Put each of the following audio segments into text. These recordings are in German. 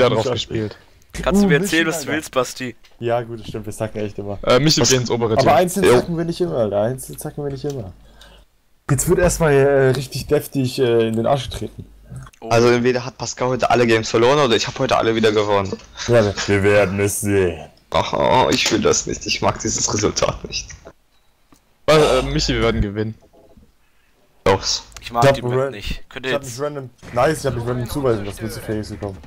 Ja, drauf gespielt. Kannst du Uh, mir erzählen, was du willst, Basti? Ja, gut, das stimmt, wir zacken echt immer. Äh, Michi, geh ins obere Aber Team. einzeln Jo. zacken wir nicht immer, Alter. Einzeln zacken wir nicht immer. Jetzt wird erstmal äh, richtig deftig äh, in den Arsch getreten. Also entweder hat Pascal heute alle Games verloren oder ich habe heute alle wieder gewonnen. Ja, wir werden es sehen. Ach, oh, ich will das nicht. Ich mag dieses Resultat nicht. Äh, Michi, wir werden gewinnen. Los. Ich mag Ich die Map nicht. Könnt Ich ihr hab mich jetzt random. Nice, ich hab mich random zuweisen, dass wir zu Felix gekommen.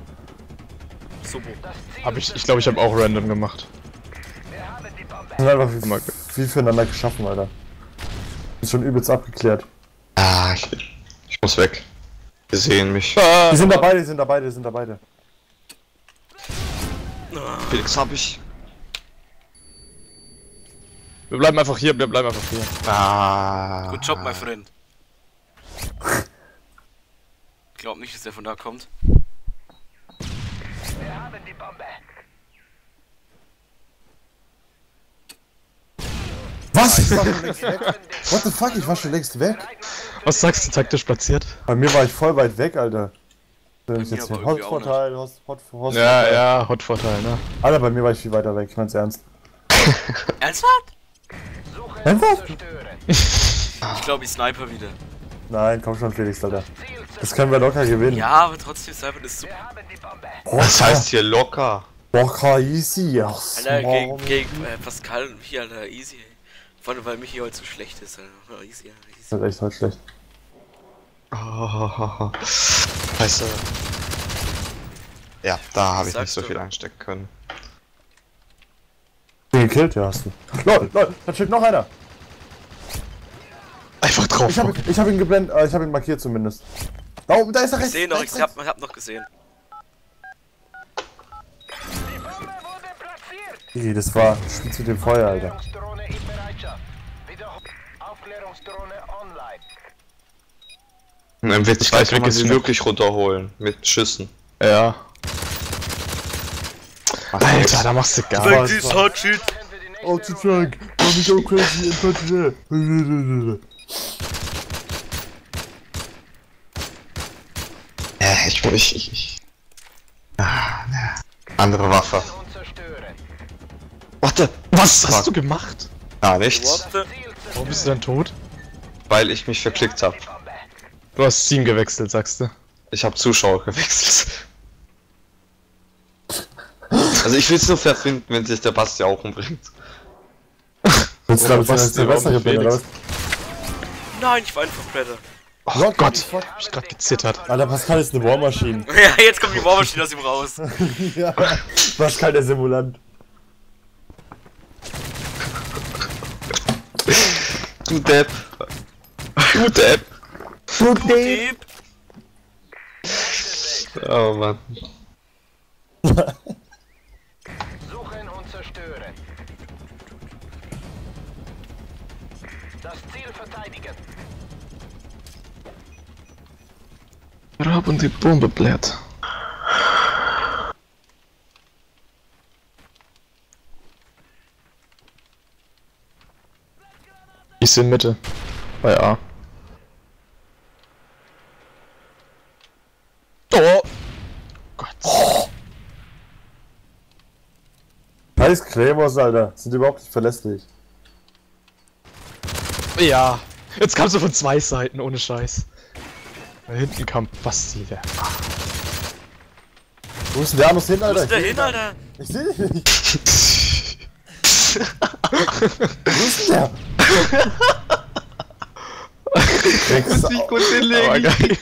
Subo. Hab ich, ich glaube, ich habe auch random gemacht. Wir haben einfach Mal- viel, viel füreinander geschaffen, Alter. Ist schon übelst abgeklärt. Ah, ich, ich muss weg. Wir sehen mich. Die sind da beide, die sind da beide, die sind da beide. Felix hab ich. Wir bleiben einfach hier, wir bleiben einfach hier. Ah. Good job, my friend. Glaub nicht, dass der von da kommt. Was? Ich war schon längst weg. What the fuck, ich war schon längst weg. Was sagst du, taktisch platziert? Bei mir war ich voll weit weg, Alter. Jetzt Hot-Vorteil, Hot, Hot, Hot, Ja, ja, Hot-Vorteil, ne? Alter, bei mir war ich viel weiter weg, ich mein's ernst. Ernsthaft? Ernsthaft? Ich glaube, ich sniper wieder. Nein, komm schon, Felix, Alter. Das können wir locker gewinnen. Ja, aber trotzdem, Sniper ist super. Das heißt hier locker. Boah, easy. Ach, Alter, gegen, gegen äh, Pascal und hier, Alter, easy. Vor allem, weil Michi heute so schlecht ist, Alter. Oh, easy, Alter, easy. Das ist echt heute schlecht. Oh, Scheiße. Ja, da habe ich nicht so du. viel einstecken können. Den gekillt, ja, hast du. Lol, lol, da steht noch einer. Einfach drauf. Ich hab, ich hab ihn geblendet, äh, ich hab ihn markiert zumindest. Da oben, da ist er Ich rechts. sehe noch, rechts, ich hab, ich hab noch gesehen. Ih, das war Spitz mit dem Feuer, Alter. Aufklärungsdrohne in Bereitschaft. Wiederhol Aufklärungsdrohne online. Und im W2 weiß, kann wir man sie geht's wirklich runterholen. Mit Schüssen. Ja. Alter, da machst du gar nichts. Hot shit. Oh, zu Frank, go crazy in Ja, ich, ich, ich, ich. Ah, ne. Andere Waffe. Warte, Was hast du gemacht? gar nichts? Warum bist du dann tot? weil ich mich verklickt habe. Du hast Team gewechselt, sagst du. Ich habe Zuschauer gewechselt. Also ich will es nur fair finden, wenn sich der Basti auch umbringt. Willst du damit sagen, dass Basti, bessere bin, oder was? Nein, ich war einfach Predator. Oh Gott, the fuck? hab ich grad gezittert. Alter, Pascal ist eine Warmaschine. Ja, jetzt kommt die Warmaschine aus ihm raus. ja, Pascal der Simulant. Du Depp. Du Depp. Dieb. Oh Mann. Rab und die Bombe bläht. Ich in Mitte. Bei A. Oh! Gott. Scheiß Claymores, Alter. Sind überhaupt nicht verlässlich. Ja. Jetzt kamst du von zwei Seiten, ohne Scheiß. Da hinten kam Basti, der. Wo ist denn der Anus hin, Wo Alter? ist der Ich seh hin, ihn Alter? Ich seh ihn nicht. Wo ist denn der? Rex, Nicht gut Aber hinlegen. What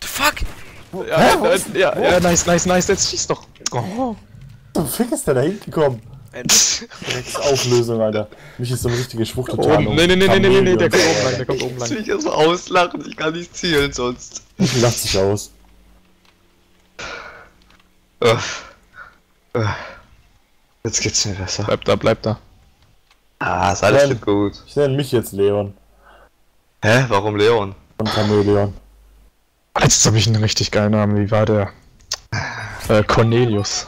the fuck? Ja, Hä, wo ja, ja, wo? ja, nice, nice, nice, jetzt schieß doch. Oh. Fick ist der da hingekommen? Rex Auflösung, Alter. Mich ist so eine richtige Oh, Schwuchteltarnung. nee, nee, nee, nee, nee, nee, der kommt oben lang, der kommt oben Ich lang. will mich erstmal auslachen, ich kann nicht zielen sonst. Ich lacht sich aus. Jetzt geht's mir besser. Bleib da, bleib da. Ah, ist alles wird gut. Ich nenne mich jetzt Leon. Hä, warum Leon? Von Chameleon. Jetzt habe ich einen richtig geilen Namen. Wie war der? Äh, Cornelius.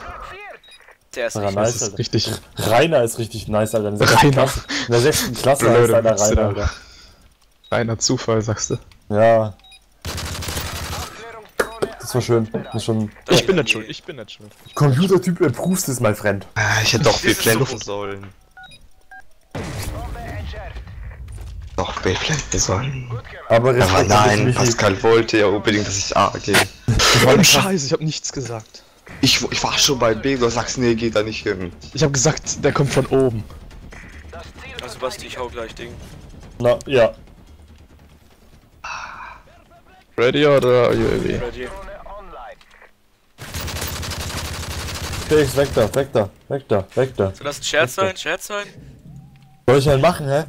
Der ist nicht. nice. Ist richtig. Rainer ist richtig nice, Alter. In der sechsten. Klasse, in der sechsten Klasse Blöde heißt einer Rainer. Alter. Reiner Zufall, sagst du. Ja, das war schön. Das ist schon. Ich bin nicht schuld, ich bin nicht schuld. Computertyp approves this, my friend. Ah, ich hätte doch B-Planten so- sollen. Doch B-Planten sollen. Gut gemacht. Aber Aber nein. Pascal wollte ja unbedingt, dass ich A gehe. Oh, Scheiße, ich hab nichts gesagt. Ich, ich war schon bei B, du sagst, nee, geht da nicht hin. Ich hab gesagt, der kommt von oben. Also Basti, ich hau gleich Ding. Na, ja. Ready oder UAV? Ready. Online. Felix, weg da, weg da, weg da, weg da. Soll das ein Scherz sein? Scherz sein? Soll ich einen machen, hä?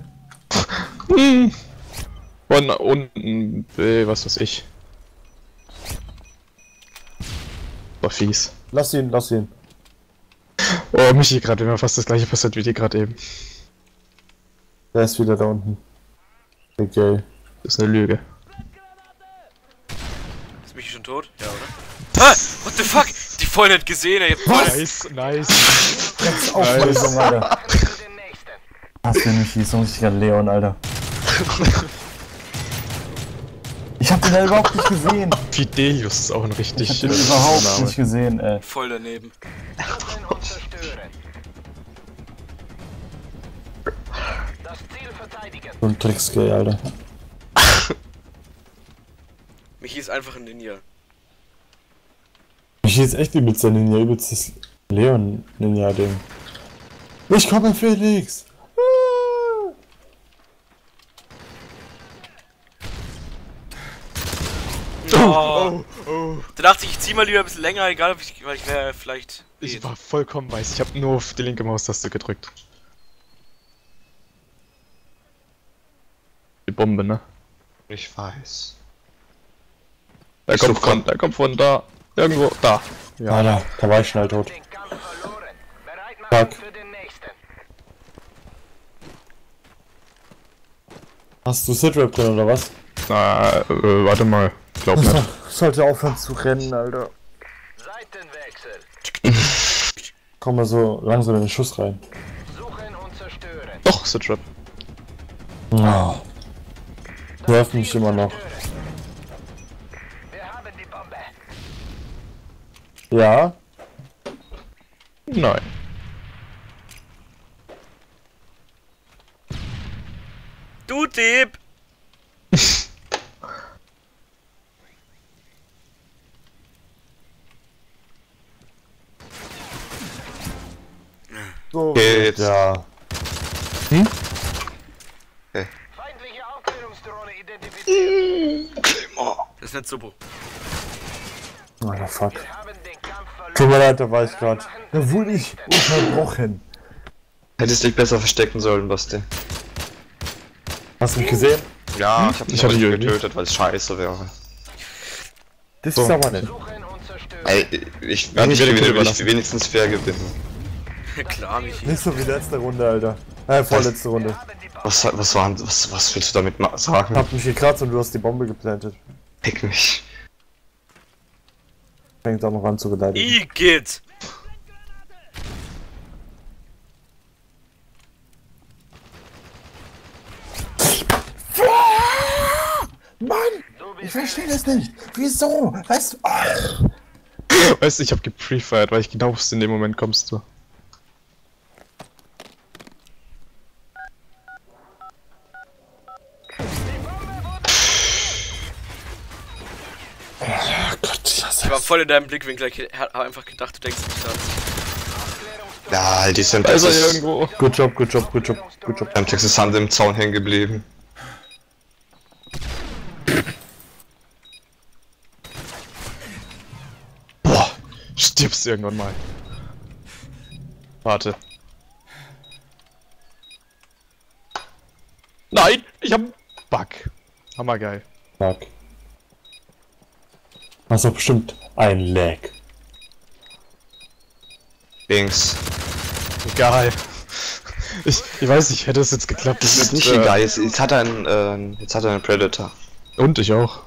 Und unten B, was weiß ich. War fies. Lass ihn, lass ihn. Oh, Michi, gerade immer fast das gleiche passiert wie dir gerade eben. Der ist wieder da unten. Okay. Das ist eine Lüge. Ist Michi schon tot? Ja, oder? Ah! What the fuck? Die voll nicht gesehen, ey. Voll Nice, nice. Aufweisung, Alter. Für den nächsten. Hast du nicht, so ein richtiger Leon, Alter. Ich hab den ja überhaupt nicht gesehen. Fidelius ist auch ein richtig. Ich hab den überhaupt Name. nicht gesehen, ey. voll daneben. So ein Trickskill, Alter. Michi ist einfach ein Ninja. Ich jetzt echt übelst der Ninja, übelst das Leon-Ninja-Ding. Ich komme, Felix! Oh. Da dachte ich, ich zieh mal lieber ein bisschen länger, egal ob ich, weil ich wäre vielleicht. Ich war vollkommen weiß. Ich habe nur auf die linke Maustaste gedrückt. Die Bombe, ne? Ich weiß. Der Ich kommt von, der kommt von da. Irgendwo, da. Ja. Alter, da war ich schnell tot. Fuck. Hast du Sitrap drin oder was? Na, äh, warte mal. Glaub nicht. Sollte aufhören zu rennen, Alter. Seitenwechsel. Komm mal so langsam in den Schuss rein. Suchen und zerstören. Doch, Citrap. Oh. Nervt mich immer noch. Wir haben die Bombe. Ja? Nein. Du Dieb! So. Geht's. Ja. Feindliche Aufklärungsdrohne identifiziert. Das ist nicht super. Fuck. Haben den Kampf verloren. Tut mir leid, da war ich grad. Da wurde ich unterbrochen. Hättest dich besser verstecken sollen, Basti. Hast du mich gesehen? Ja, ich hab dich Ich getötet, weil es scheiße wäre. Das So. ist aber nicht. Ey, ich Welle will ich überlassen. wenigstens fair gewinnen. Klar, Michi. Nicht so wie letzte Runde, Alter. Äh, vorletzte Runde. Was, was, war, was, was willst du damit ma- Ich sagen? hab mich gekratzt und du hast die Bombe geplantet. Pick mich. Fängt auch noch an zu beleidigen. Igitt! Mann! Ich verstehe das nicht. Wieso? Weißt du? Weißt du, ich hab geprefired, weil ich genau wusste, in dem Moment kommst du. Oh Gott, ich hasse Ich war das. Voll in deinem Blickwinkel. Ich hab einfach gedacht, du denkst nicht dran. Ja, die sind Da ist er Texas, irgendwo. Good job, good job, good job, good job. beim Texas Hand im Zaun hängen geblieben. Boah, stirbst irgendwann mal. Warte. Nein, ich hab Bug. Hammergeil. Fuck. Hast doch bestimmt ein Lag. Links. Egal. Ich, ich weiß nicht, hätte es jetzt geklappt. Das ist nicht äh, egal, jetzt, jetzt hat er einen, äh, jetzt hat er einen Predator. Und ich auch.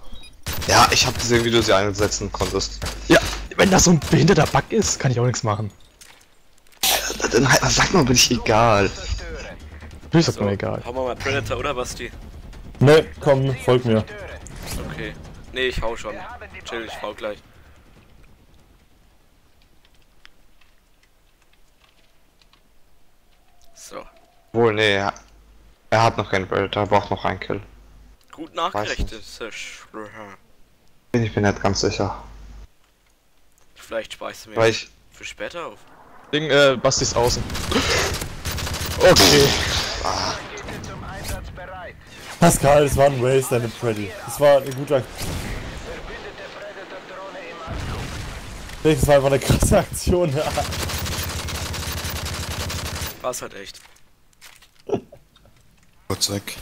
Ja, ich hab gesehen, wie du sie einsetzen konntest. Ja, wenn das so ein behinderter Bug ist, kann ich auch nichts machen. Dann halt- sag mal, bin ich egal. Natürlich ist So, mir egal. Hau mal mal Predator, oder Basti? Ne, komm, folg mir. Okay. Nee, ich hau schon. Chill, ich hau gleich. Wohl, nee, er, er hat noch keinen Predator, er braucht noch einen Kill. Gut nachgerechnet, ich bin nicht ganz sicher. Vielleicht speist du mir Weil ich. für später auf. Ding, äh, Basti ist außen. Okay. Pascal, das war ein Waste, deine Freddy. Das war ein guter. Das war einfach eine krasse Aktion. War's halt echt. Kurz weg.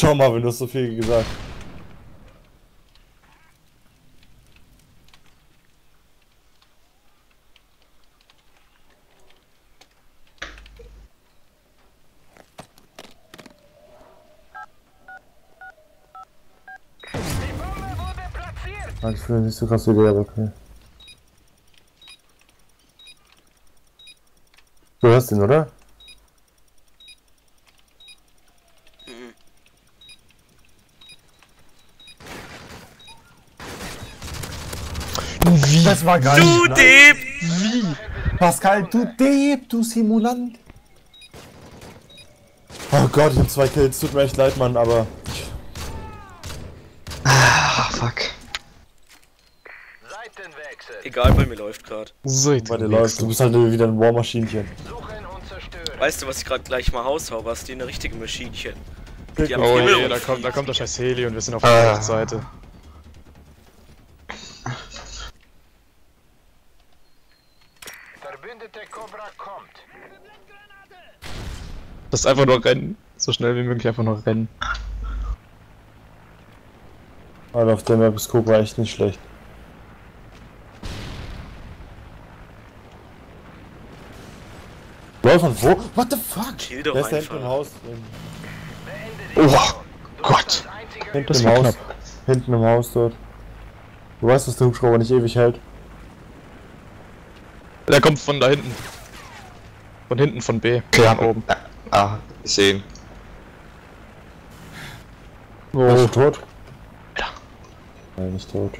Schau mal, wenn du so viel gesagt. Ah, Ich fühle nicht so krass wie der, okay. Du hörst ihn, oder? Wie? Das war geil. Du Deep! Pascal, du Deep, du Simulant. Oh Gott, ich hab zwei Kills. Tut mir echt leid, Mann, aber. Ah, fuck. Seitenwechsel. Egal, bei mir läuft gerade. So, Bei dir läuft. Du bist halt wieder ein Warmaschinchen. Weißt du, was ich gerade gleich mal raushau? Was die eine richtige Maschinchen. Die Oh je, da kommt, da kommt der scheiß Heli und wir sind auf der Ah. rechten Seite. Verbündete Cobra kommt. Das ist einfach nur rennen. So schnell wie möglich einfach nur rennen. Alter, auf der Map ist Cobra echt nicht schlecht. Läuft von wo? What the fuck? Doch Der ist da hinten im. Haus. Oh, Gott. Hinten im Haus. knapp. Hinten im Haus dort. Du weißt, dass der Hubschrauber nicht ewig hält. Der kommt von da hinten. Von hinten von B. Okay, Von oben. Ah, ah, ich sehe ihn. Oh. Ist er tot? Ja. Nein, nicht tot.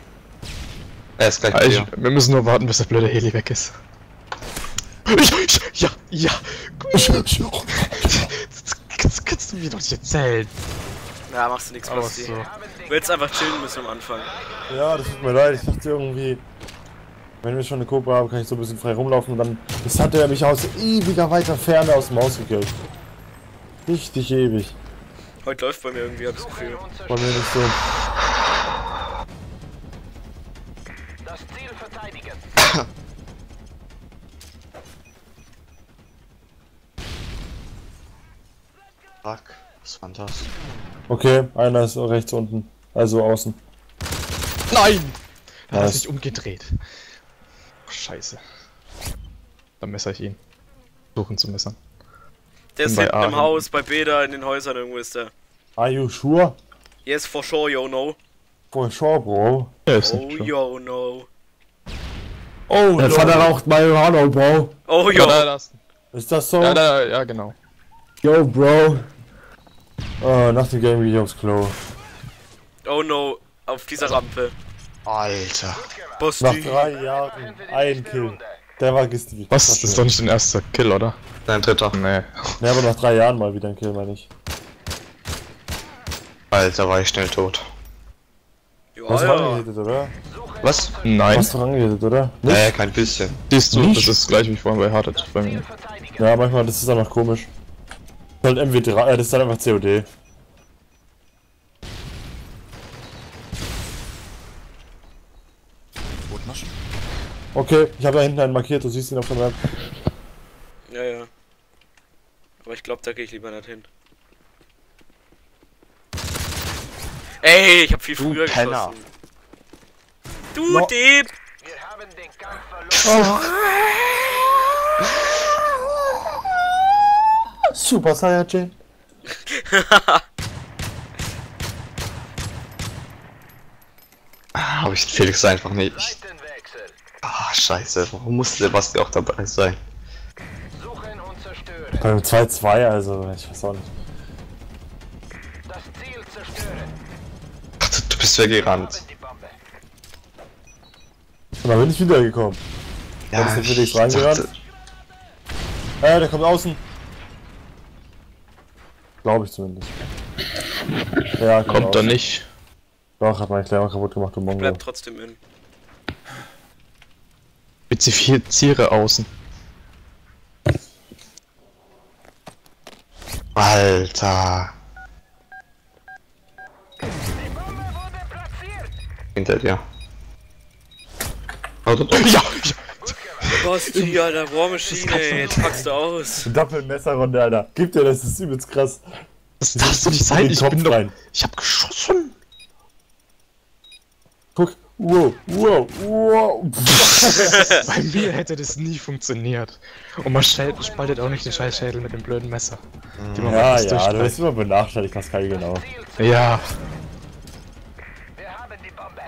Er ist gleich Ah, Ich, wir müssen nur warten, bis der blöde Heli weg ist. Ich, ich, ja, ja. Das kannst, kannst du mir doch nicht erzählen. Ja, machst du nichts, Basti. so. Du hättest einfach chillen müssen am Anfang. Ja, das tut mir leid. Ich dachte irgendwie, wenn wir schon eine Cobra haben, kann ich so ein bisschen frei rumlaufen und dann. Das hat er mich aus ewiger weiter Ferne aus dem Haus gekillt. Richtig ewig. Heute läuft bei mir irgendwie, hab ich das Gefühl. zerstören. mir nicht so. Das Ziel verteidigen. Fuck. Was war denn das? Okay, einer ist rechts unten. Also außen. Nein! Da hat er Nice. sich umgedreht. Ach, scheiße. Dann messer ich ihn. Suchen zu messern. Der ist hinten A im. Haus, bei Beda, in den Häusern irgendwo ist der. Are you sure? Yes, for sure, yo no. For sure, Bro. Ist Oh, schlimm. yo no. Oh, der Vater raucht Marihuana, Bro. Oh, Ja, yo. Ist das so? ja, da, ja, genau. Yo, Bro. Oh, nach dem Game ich aufs Klo. Oh no. Auf dieser Rampe. Alter. Nach Basti. drei Jahren ein Kill. Der war gestiegen. Was? Das ist doch nicht dein erster Kill, oder? Dein dritter. Nee. Ne, aber nach drei Jahren mal wieder ein Kill, meine ich. Alter, war ich schnell tot. Hast du ja. angehittet, oder? Was? Nein. Hast du angehittet, oder? Nicht? Nee, kein bisschen. Siehst du, Nicht? das ist gleich wie vorhin bei Hearted bei mir. Ja, manchmal, das ist einfach komisch. Das ist halt MW3, äh, das ist halt einfach COD. Okay, ich habe da hinten einen markiert, du siehst ihn auf der Map. Ja, ja. Aber ich glaube, da gehe ich lieber nicht hin. Ey, ich hab viel früher Penner. geschossen. Du No. Deep! Wir haben den Kampf verloren. Super Saiyajin. Ah, Hab ich Felix einfach nicht. Ah, scheiße. Warum musste Sebastian auch dabei sein? Suchen und zerstören. Beim 2-2, also, ich weiß auch nicht. Das Ziel zerstören. Ach, du, du bist weggerannt. Und dann bin ich wiedergekommen. Ja, ist der ich Felix reingerannt? dachte- Äh, der kommt außen. Glaube ich zumindest. Ja, Kommt doch nicht. Doch, hat meine Klärung kaputt gemacht, du Mongo. Bleibt trotzdem in. Spezifiziere außen. Alter. Hinter dir. Oh, doch, doch. Ja! Alter, War Machine, ey, jetzt packst du aus. Doppelmesserrunde, Alter. Gib dir das, das ist übelst krass. Das darfst du nicht In sein, ich bin doch... rein. Ich hab geschossen! Wow, wow, wow. Bei mir hätte das nie funktioniert. Und man spaltet auch nicht den scheiß Schädel mit dem blöden Messer. Die man ja, ja, du bist immer benachteiligt, Pascal, genau. Ja, Wir haben die Bombe.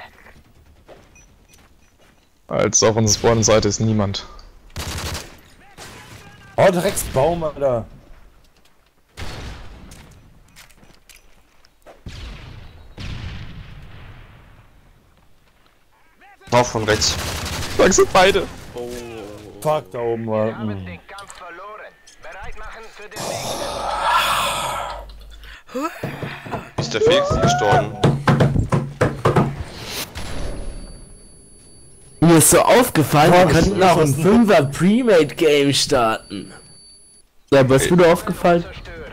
als auf unserer Spawn-Seite ist niemand. Oh, Drecksbaum, Alter. Auch von rechts. Da sind beide. Oh. Fuck, da oben war. Wir haben Hm. den Kampf verloren. Bereit machen für den nächsten. Ist der Felix gestorben? Mir ist so aufgefallen, Boah, wir könnten auch ein 5er Premade-Game starten. Ja, aber ist mir aufgefallen?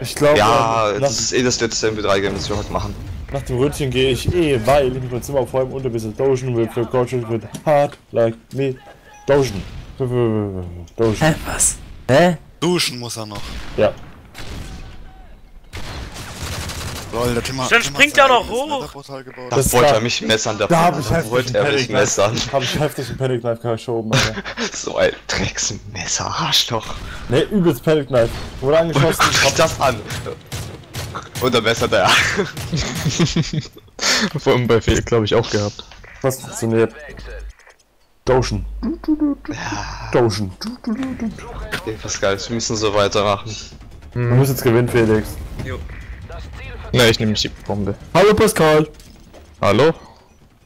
Ich glaube, Ja, nach, das ist eh das letzte MP3-Game, das wir heute machen. Nach dem Rötchen gehe ich eh, weil ich mein Zimmer aufräumen und ein bisschen dogen will für Coaches with hard like me. Dogen. Dogen. Hä, was? Hä? Duschen muss er noch. Ja. Lol, der Tim hat- Dann springt er doch eigenes hoch. Da Das wollte er mich messern, da, Da habe ich heftig wollte er mich messern. Habe ich heftig einen Panic Knife geschoben, Alter. So ein Drecksmesser, Arschloch. Ne, übelst Panic Knife. Wurde angeschossen. Guck dich das an. Und dann messert er. Vor allem bei Felix, glaube ich, auch gehabt. Was funktioniert? Wechsel. Dogen. Dogen. Okay, Pascal, wir müssen so weitermachen. Du musst jetzt gewinnen, Felix. Ziel Ne, ich nehme nicht die Bombe. Hallo Pascal. Hallo?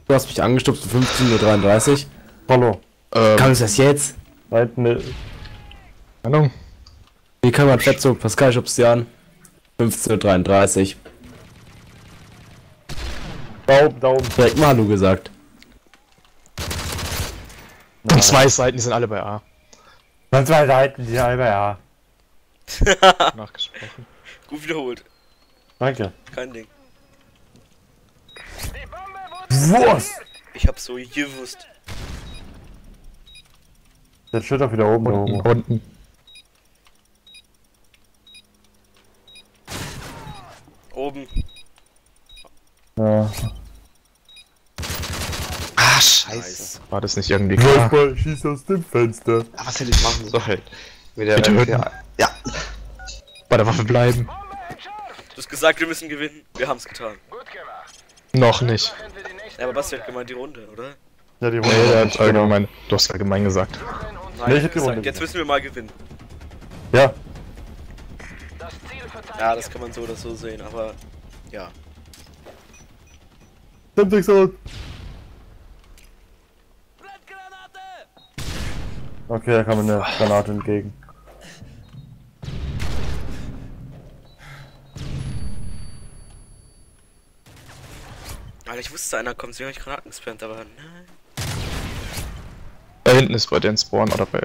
Du hast mich angestupst um 15.33 Uhr. Hallo. Ähm, Kann ich das jetzt? Da hinten, ne, Ahnung. Wie kann man Fettzug? Pascal schubst sie an. 15.33 Uhr. da oben, da oben. Direkt mal Hallo gesagt. Und zwei Seiten, die sind alle bei A. Dann zwei Seiten, die halbe, ja. Nachgesprochen. Gut wiederholt. Danke. Kein Ding. Was? Ich hab's so gewusst. Der steht doch wieder oben, da Unten, oben. unten. Oben. Ja. Ah, scheiße. War das nicht irgendwie klar? Fußball schießt aus dem Fenster. Ah, Was hätte ich machen sollen? Mit der Bitte ja, ja. Bei der Waffe bleiben. Du hast gesagt, wir müssen gewinnen. Wir haben's getan. gut gemacht. Noch nicht. Ja, aber Basti hat gemeint die Runde, oder? Ja, die Runde. Nee, der hat allgemein. Du hast allgemein gesagt. Nein, Nee, ich ich hab die Runde Jetzt müssen wir mal gewinnen. Ja. Ja, das kann man so oder so sehen, aber ja. Stimmt so. Okay, da kam eine Granate entgegen. Alter, ich wusste, einer kommt, deswegen hab ich Granaten gespammt, aber nein. Da hinten ist bei den Spawn oder bei.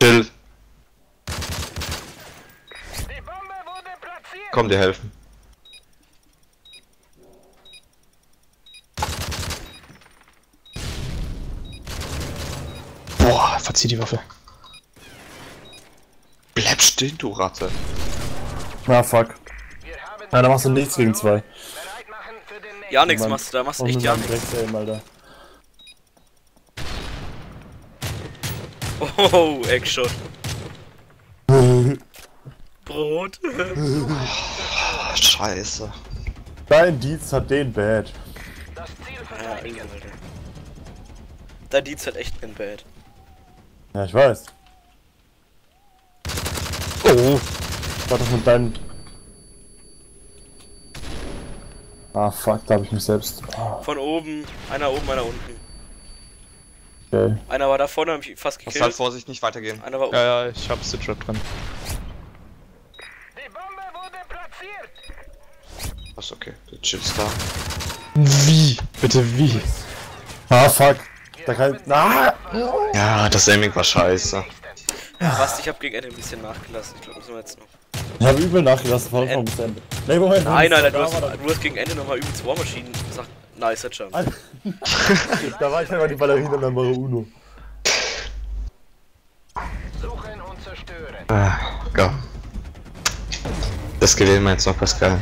Chill, Die Bombe wurde platziert. Komm dir helfen. Boah, verzieh die Waffe. Bleib stehen, du Ratte. Na fuck. Wir haben Ja, da machst du nichts gegen zwei. Ja, nix Mann. machst du, da machst du echt ja nix. Oh, Eckshot. Brot. Ah, scheiße. Dein Dienst hat den Bad. Das Ziel Ja, verteidigen. Alter. Der Dietz hat echt kein Bad. Ja, ich weiß. Oh! War das mit deinem. Ah fuck, da hab ich mich selbst. Oh. Von oben, einer oben, einer unten. Okay. Einer war da vorne, hab ich fast Muss halt gekillt. Vorsicht, nicht weitergehen. Einer war Ja, ja, ich hab Citrap drin. Die Bombe wurde Was okay, du chillst da. Wie? Bitte wie? Ah, fuck. Da kann Na! Ja, das Aiming war scheiße. fast. Ich hab gegen Ende ein bisschen nachgelassen. Ich glaube, müssen wir jetzt noch. Ich habe übel nachgelassen, von Anfang bis Ende. Nee, Moment. Nein, Moment, Alter, du hast, du hast gegen Ende nochmal übelst War Maschinen gesagt. Nicer Jump. Da war ich mal die Ballerina Nummer Uno. Suchen und zerstören. Ah, go. Das gewinnen wir jetzt noch, Pascal.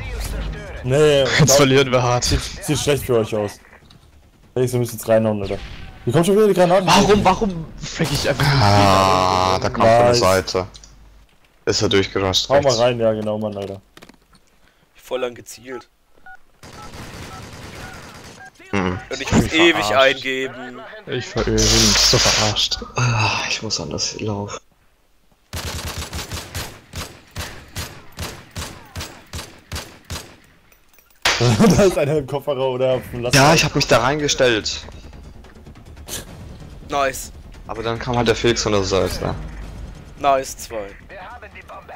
Nee, Jetzt glaub, verlieren wir hart. sieht schlecht für euch aus. Ich so müsst jetzt reinhauen, Alter. Hier kommt schon wieder die Granaten. Warum, warum fleck ich einfach? Ah, da kommt von der. Seite. Ist er durchgerascht. Hau mal rein, ja genau, Mann, Alter. Voll lang gezielt. Mhm. Und ich muss bin ewig verarscht. eingeben. Ich ver will mich so verarscht. Ah, ich muss anders laufen. da ist einer im Kofferraum oder. Ja, ich habe mich da reingestellt. Nice. Aber dann kam halt der Felix von der Seite. Nice, zwei. Wir haben die Bombe.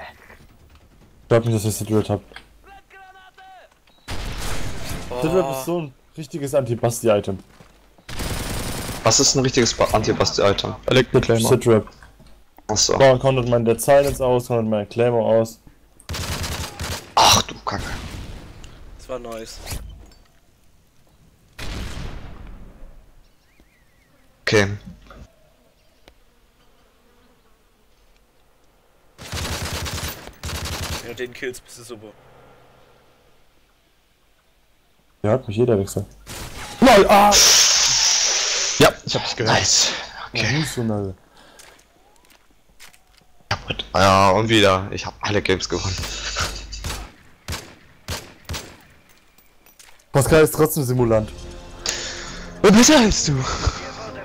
Glaub nicht, dass ich Citrap hab. Citrap Oh, ist so ein richtiges Anti-Basti-Item. Was ist ein richtiges Ba- Anti-Basti-Item? Er. Citrap. Achso. So, konnte man der Silence aus, konnte man Claymore aus. Ach du Kacke. das war nice. Okay. Wenn du den Kills bist du super. Ja, hat mich jeder Wechsel. LOL, ah! Ja, ich hab dich gehört. Nice. Okay. Ja, und wieder. Ich habe alle Games gewonnen. Pascal ist trotzdem Simulant. Besser als du.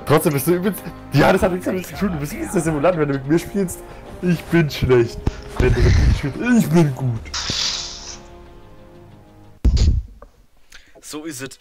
Trotzdem bist du übelst. Ja, das hat nichts damit zu tun. Du bist übelst der Simulant, wenn du mit mir spielst. Ich bin schlecht. Wenn du mit mir spielst, ich bin gut. So ist es.